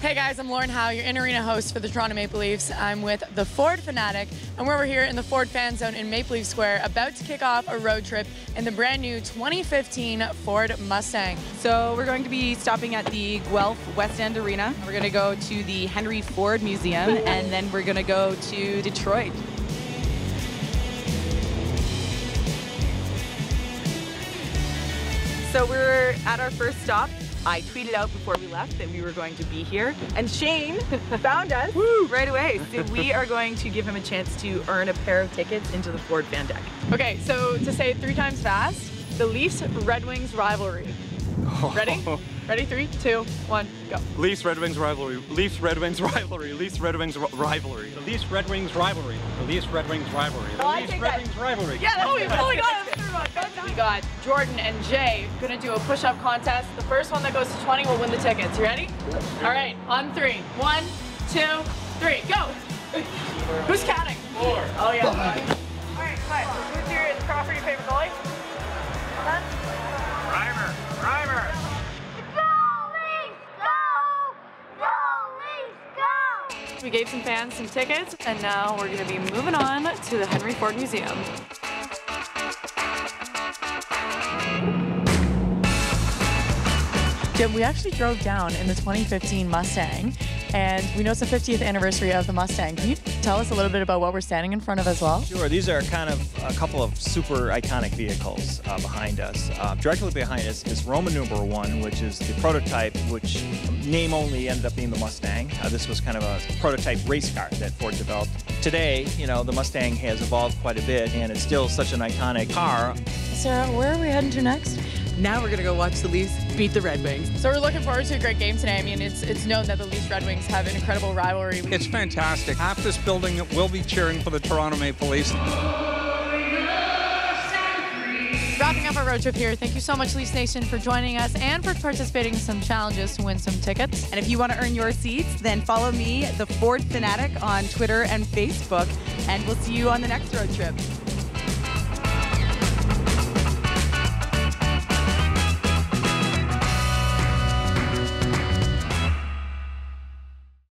Hey guys, I'm Lauren Howe, your in-arena host for the Toronto Maple Leafs. I'm with the Ford Fanatic, and we're over here in the Ford Fan Zone in Maple Leaf Square, about to kick off a road trip in the brand new 2015 Ford Mustang. So we're going to be stopping at the Guelph West End Arena. We're going to go to the Henry Ford Museum, and then we're going to go to Detroit. So we're at our first stop. I tweeted out before we left that we were going to be here, and Shane found us right away. So we are going to give him a chance to earn a pair of tickets into the Ford Fan Deck. Okay, so to say it three times fast, the Leafs Red Wings rivalry. Ready? Ready? Three, two, one, go. Leafs Red Wings rivalry. Leafs Red Wings rivalry. Leafs Red Wings rivalry. The Leafs Red Wings rivalry. The Leafs Red Wings rivalry. The Oh, Leafs Red Wings rivalry. Yeah, that's oh, we got it. Third one. Go time. We got Jordan and Jay gonna do a push-up contest. The first one that goes to 20 will win the tickets. You ready? All right, on three. One, two, three, go. Who's counting? Four. Oh yeah. All right, quiet. Who's your Crawford your favorite goalie? Done? Reimer. Reimer. We gave some fans some tickets, and now we're gonna be moving on to the Henry Ford Museum. Jim, we actually drove down in the 2015 Mustang, and we know it's the 50th anniversary of the Mustang. Can you tell us a little bit about what we're standing in front of as well? Sure, these are kind of a couple of super iconic vehicles uh, behind us. Uh, directly behind us is Roman numeral one, which is the prototype, which name only ended up being the Mustang. Uh, this was kind of a prototype race car that Ford developed. Today, you know, the Mustang has evolved quite a bit, and it's still such an iconic car. Sarah, where are we heading to next? Now we're going to go watch the Leafs beat the Red Wings. So we're looking forward to a great game today. I mean, it's it's known that the Leafs Red Wings have an incredible rivalry. It's fantastic. Half this building will be cheering for the Toronto Maple Leafs. Wrapping up our road trip here, thank you so much, Leafs Nation, for joining us and for participating in some challenges to win some tickets. And if you want to earn your seats, then follow me, the Ford Fanatic, on Twitter and Facebook, and we'll see you on the next road trip.